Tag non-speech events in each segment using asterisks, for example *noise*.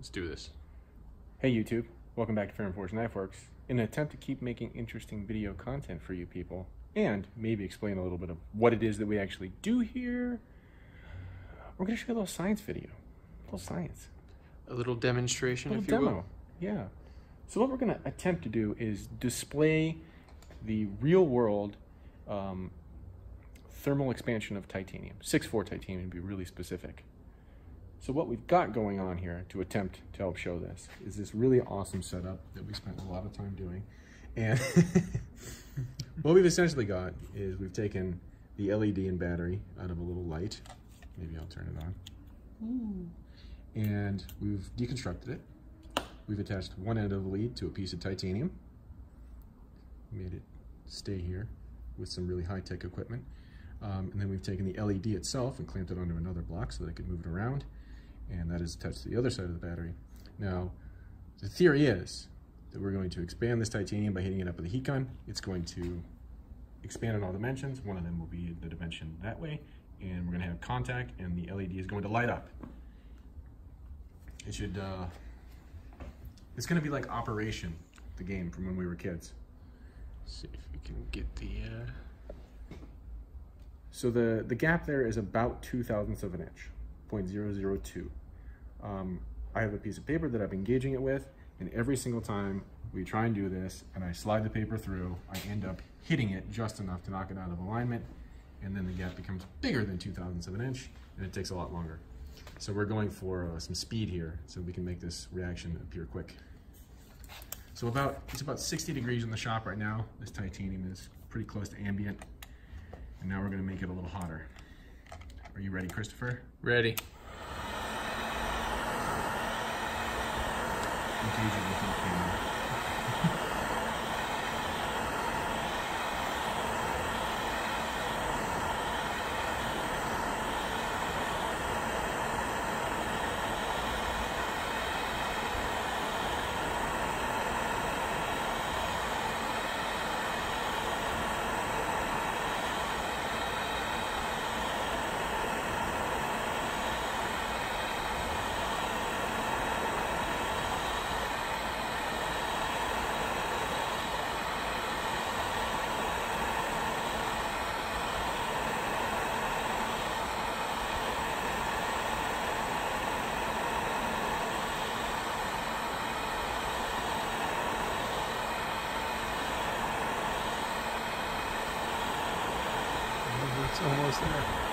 Let's do this. Hey YouTube, welcome back to Ferrum Forge Knife Works. In an attempt to keep making interesting video content for you people, and maybe explain a little bit of what it is that we actually do here, we're going to show you a little science video. A little science. A little demonstration, A little if you demo. will. Yeah. So what we're going to attempt to do is display the real world um, thermal expansion of titanium. 6-4 titanium to be really specific. So what we've got going on here to attempt to help show this is this really awesome setup that we spent a lot of time doing. And *laughs* what we've essentially got is we've taken the LED and battery out of a little light. Maybe I'll turn it on. And we've deconstructed it. We've attached one end of the lead to a piece of titanium. Made it stay here with some really high-tech equipment. Um, and then we've taken the LED itself and clamped it onto another block so that I could move it around. And that is attached to the other side of the battery. Now, the theory is that we're going to expand this titanium by heating it up with a heat gun. It's going to expand in all dimensions. One of them will be the dimension that way. And we're gonna have contact and the LED is going to light up. It should, uh, it's gonna be like Operation, the game from when we were kids. see if we can get the. Uh... So the, the gap there is about two thousandths of an inch, 0.002. Um, I have a piece of paper that I've been gauging it with, and every single time we try and do this, and I slide the paper through, I end up hitting it just enough to knock it out of alignment, and then the gap becomes bigger than two thousandths of an inch, and it takes a lot longer. So we're going for uh, some speed here, so we can make this reaction appear quick. So about it's about 60 degrees in the shop right now. This titanium is pretty close to ambient. And now we're gonna make it a little hotter. Are you ready, Christopher? Ready. It with the camera. It's almost there.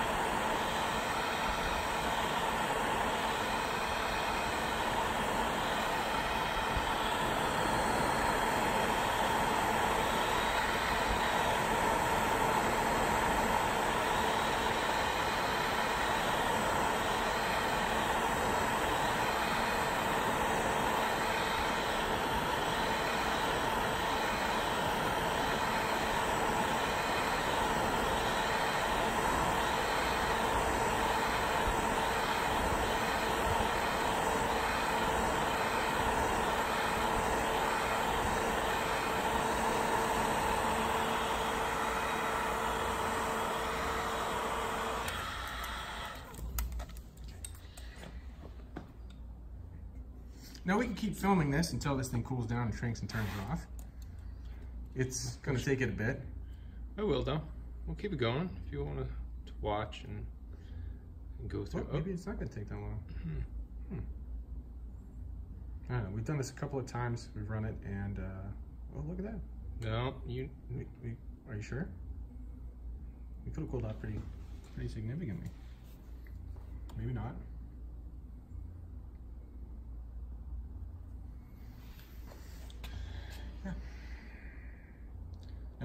Now we can keep filming this until this thing cools down and shrinks and turns off. It's gonna take it a bit. I will, though. We'll keep it going if you want to, watch and, and go through. Well, maybe it's not gonna take that long. Hmm. I don't know, we've done this a couple of times. We've run it and, uh, oh, look at that. oh, no, you. We, we, are you sure? We could have cooled off pretty, pretty significantly. Maybe not.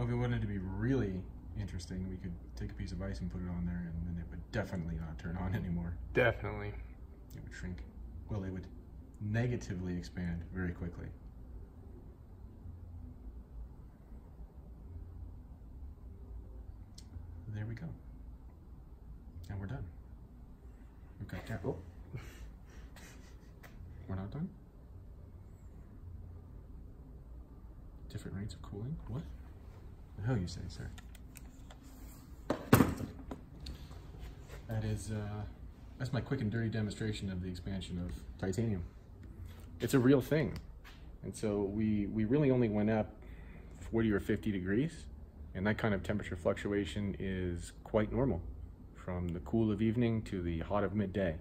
Now, if we wanted to be really interesting, we could take a piece of ice and put it on there, and then it would definitely not turn on anymore. Definitely. It would shrink. Well, it would negatively expand very quickly. There we go. And we're done. We've got that. Oh. *laughs* We're not done? Different rates of cooling? What? Hell you say, sir? That is, uh, that's my quick and dirty demonstration of the expansion of titanium. it's a real thing. And so we, we really only went up 40 or 50 degrees, and that kind of temperature fluctuation is quite normal from the cool of evening to the hot of midday.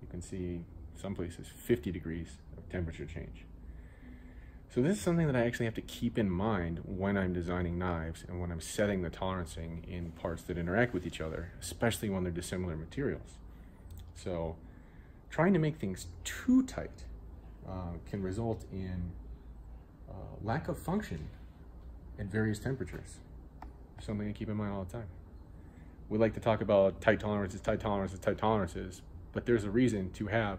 You can see some places 50 degrees of temperature change. So this is something that I actually have to keep in mind when I'm designing knives and when I'm setting the tolerancing in parts that interact with each other, especially when they're dissimilar materials. So trying to make things too tight uh, can result in uh, lack of function at various temperatures. Something to keep in mind all the time. We like to talk about tight tolerances, tight tolerances, tight tolerances, but there's a reason to have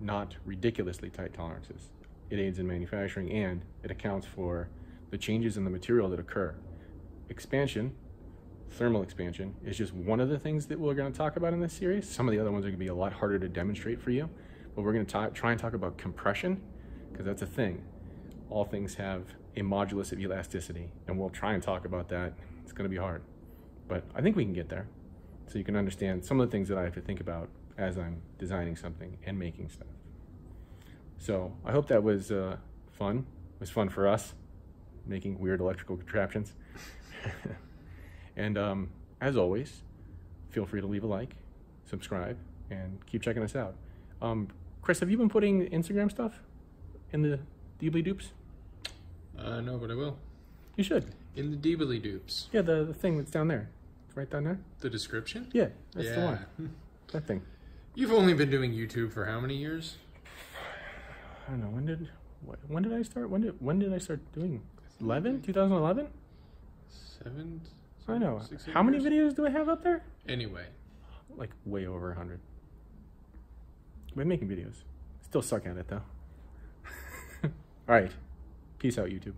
not ridiculously tight tolerances. It aids in manufacturing and it accounts for the changes in the material that occur. Expansion, thermal expansion, is just one of the things that we're going to talk about in this series. Some of the other ones are going to be a lot harder to demonstrate for you, but we're going to try and talk about compression because that's a thing. All things have a modulus of elasticity, and we'll try and talk about that. It's going to be hard, but I think we can get there so you can understand some of the things that I have to think about as I'm designing something and making stuff. So I hope that was uh, fun. It was fun for us, making weird electrical contraptions. *laughs* and um, as always, feel free to leave a like, subscribe, and keep checking us out. Um, Chris, have you been putting Instagram stuff in the Deebly Dupes? Uh, no, but I will. You should. In the Deebly Dupes. Yeah, the, the thing that's down there. It's right down there. The description? Yeah, that's yeah. the one. *laughs* That thing. You've only been doing YouTube for how many years? I don't know. When did when did I start? When did when did I start doing? 11? 2011? Seven? I know. Six, How many years? videos do I have up there? Anyway. Like way over 100. Been making videos. Still suck at it though. *laughs* All right. Peace out, YouTube.